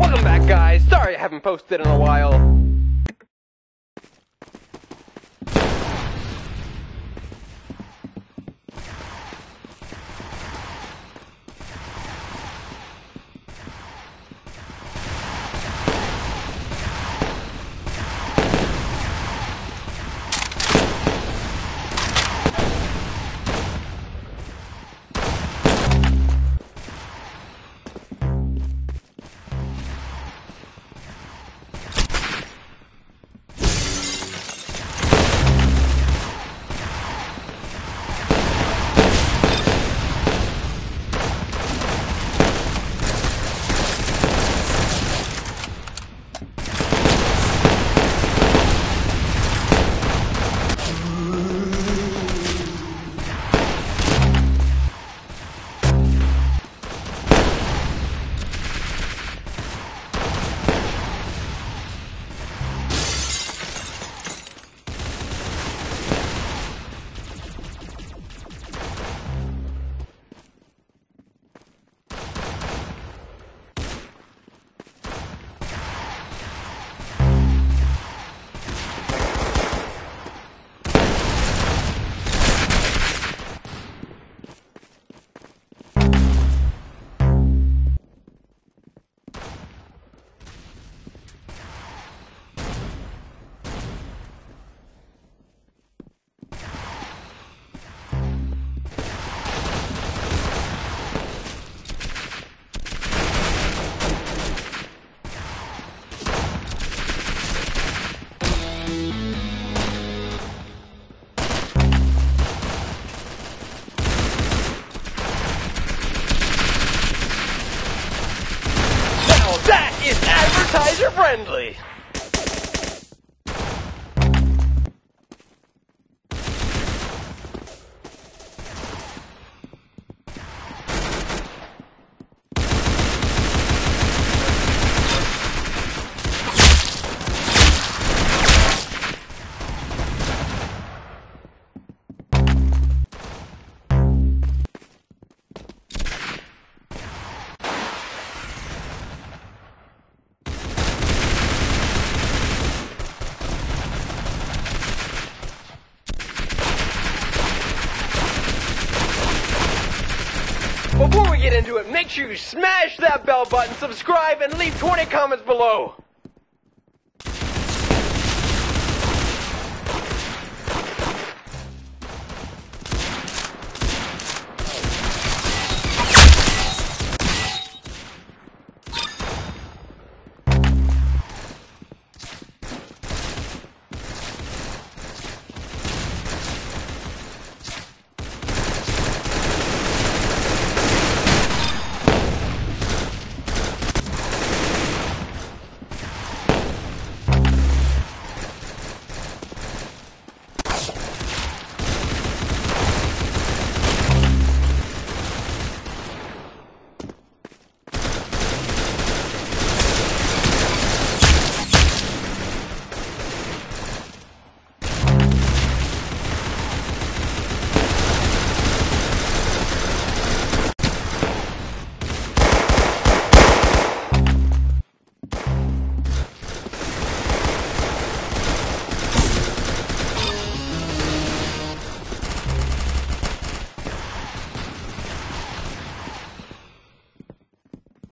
Welcome back, guys. Sorry I haven't posted in a while. That is advertiser friendly. Before we get into it, make sure you smash that bell button, subscribe, and leave 20 comments below.